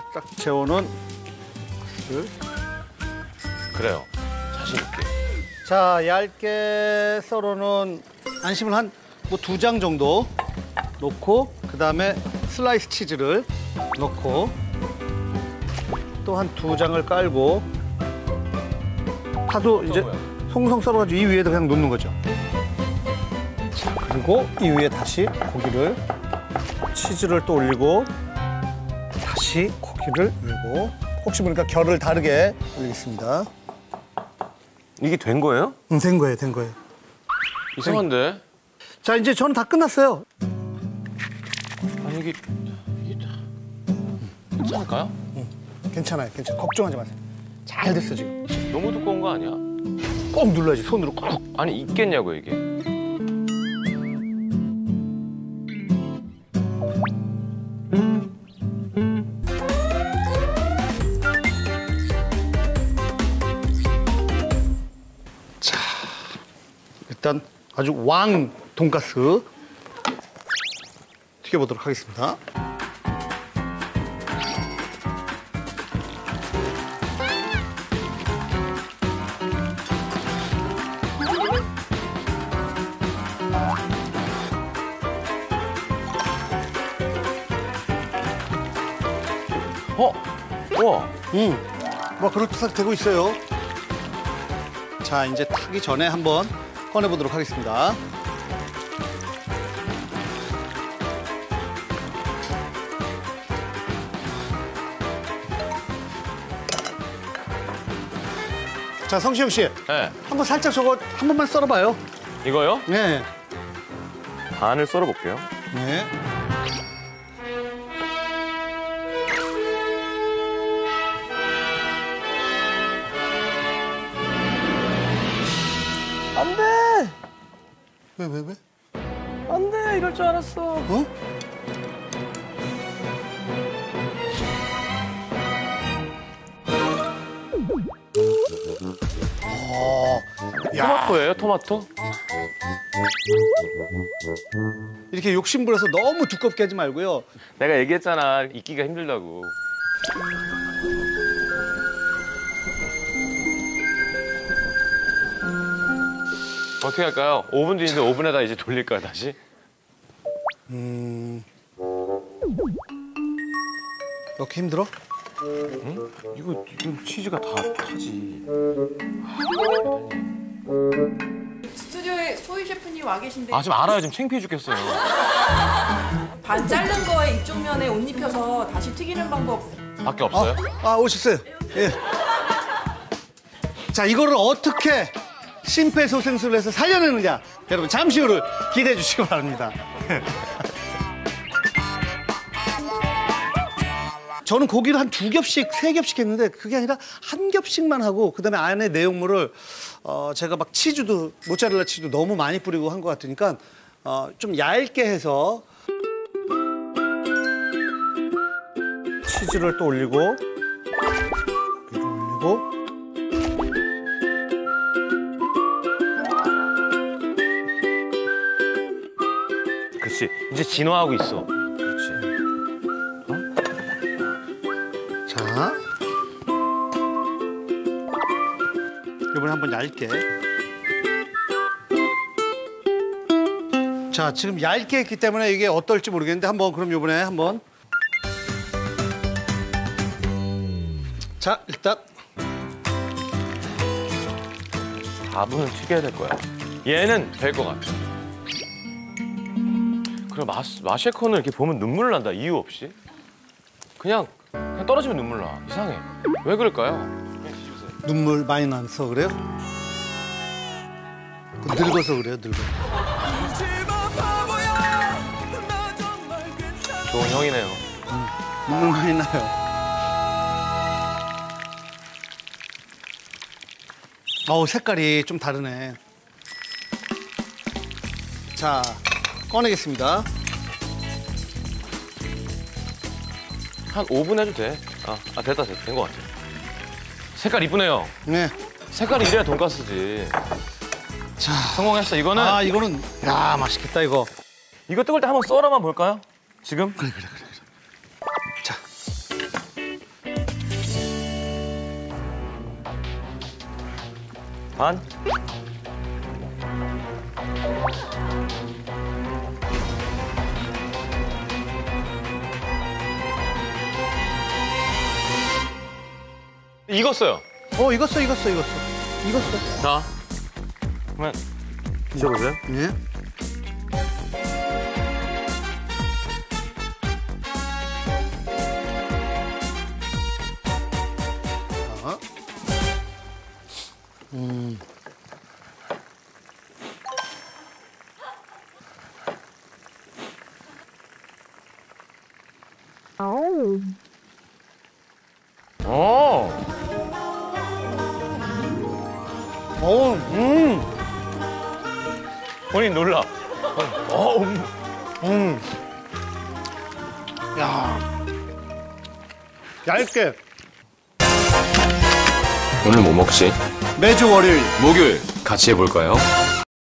살짝 재워놓은 을. 그래요. 자신 있게. 자 얇게 썰어놓은 안심을 한 뭐 두 장 정도 넣고 그 다음에 슬라이스 치즈를 넣고 또 한 두 장을 깔고 파도 이제? 송송 썰어가지고 이 위에다 그냥 놓는 거죠. 자 그리고 이 위에 다시 고기를 치즈를 또 올리고 다시 고기를 올리고 혹시 모르니까 결을 다르게 올리겠습니다. 이게 된 거예요? 음, 된 거예요, 된 거예요. 이상한데? 자 이제 저는 다 끝났어요. 아니 이게 이게 다 괜찮을까요? 괜찮아요, 괜찮아요. 걱정하지 마세요. 잘 됐어 지금. 너무 두꺼운 거 아니야? 꼭 눌러야지 손으로 꼭. 아니 있겠냐고 이게. 일단 아주 왕 돈가스 튀겨보도록 하겠습니다. 어? 우와. 음, 뭐 그럴듯하게 되고 있어요. 자, 이제 타기 전에 한번 꺼내보도록 하겠습니다. 자, 성시영 씨, 네. 한번 살짝 저거 한 번만 썰어봐요. 이거요? 네. 반을 썰어 볼게요. 네. 안 돼. 왜, 왜, 왜? 안 돼. 이럴 줄 알았어. 어? 어, 야, 토마토예요? 토마토? 이렇게 욕심부려서 너무 두껍게 하지 말고요. 내가 얘기했잖아. 익기가 힘들다고. 어떻게 할까요? 5분 뒤인데 5분에다 이제 돌릴까요, 다시? 음. 이렇게 힘들어? 이거, 이거 치즈가 다 타지. 스튜디오에 소희 셰프님 와 계신데 아, 지금 알아요. 지금 창피해 죽겠어요. 반 자른 거에 이쪽 면에 옷 입혀서 다시 튀기는 방법 밖에 없어요? 아, 오셨어요. 예. 자, 이거를 어떻게 심폐소생술을 해서 살려내느냐. 여러분, 잠시 후를 기대해 주시기 바랍니다. 저는 고기를 한 두 겹씩, 세 겹씩 했는데 그게 아니라 한 겹씩만 하고 그다음에 안에 내용물을 어, 제가 막 치즈도 모짜렐라 치즈도 너무 많이 뿌리고 한 것 같으니까 어, 좀 얇게 해서 치즈를 또 올리고 여기를 올리고 그렇지. 이제 진화하고 있어. 그렇지. 자 이번에 한번 얇게 자 지금 얇게 했기 때문에 이게 어떨지 모르겠는데 한번 그럼 이번에 한번 자 일단 4분을 튀겨야 될 거야. 얘는 될 것 같아. 그래 마, 마셰컨을 이렇게 보면 눈물 난다 이유 없이. 그냥 그냥 떨어지면 눈물 나. 이상해. 왜 그럴까요? 눈물 많이 나서 그래요? 그 늙어서 그래요 늙어 좋은 형이네요. 눈물 많이 나요 어우 색깔이 좀 다르네 자 꺼내겠습니다 한 5분 해도 돼. 아, 아 됐다, 됐다. 된 것 같아. 색깔 이쁘네요. 네. 색깔이 이래야 돈가스지. 자, 성공했어. 이거는 아, 이거는 야, 맛있겠다 이거. 이거 뜨거울 때 한번 썰어만 볼까요? 지금? 그래, 그래, 그래. 자. 반. 익었어요. 어 익었어 익었어 익었어 익었어. 자, 그러면 드셔보세요. 예. 자. 음. 어, 어, 음, 본인 놀라. 어, 음. 음. 야. 얇게 오늘 뭐 먹지? 매주 월요일 목요일 같이 해볼까요?